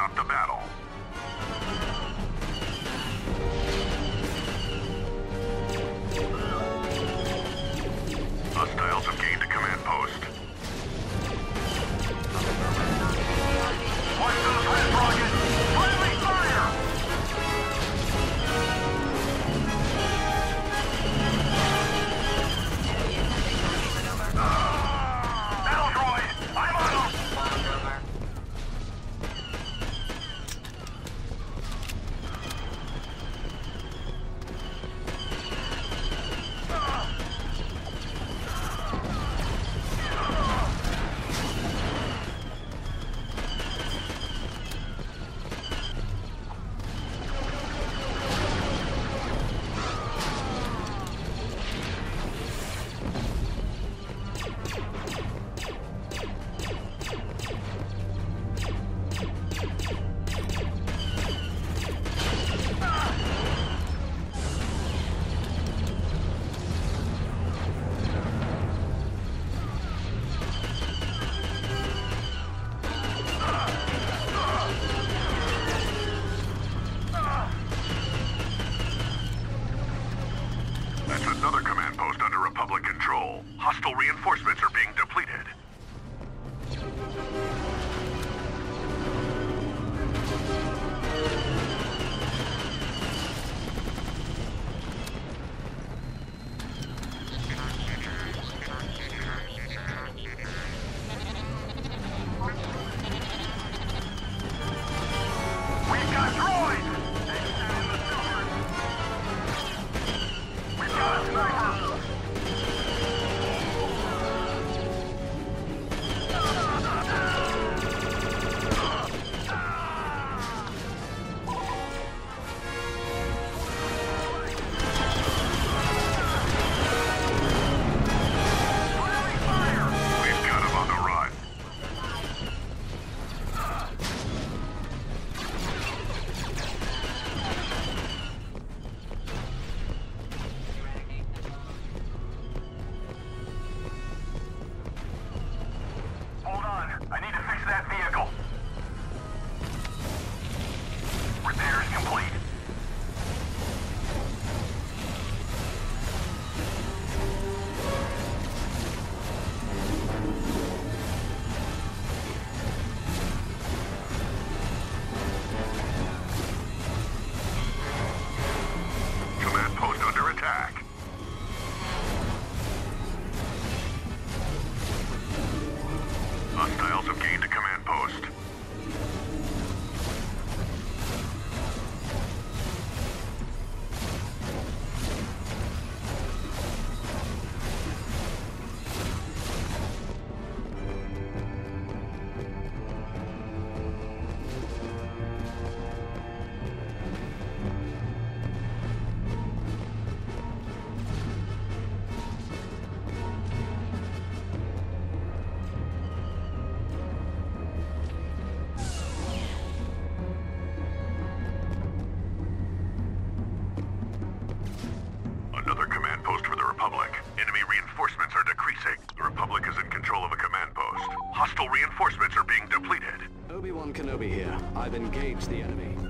stop the battle. another command post under Republic control. Hostile reinforcements are being deployed. Hostile reinforcements are being depleted. Obi-Wan Kenobi here. I've engaged the enemy.